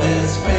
This.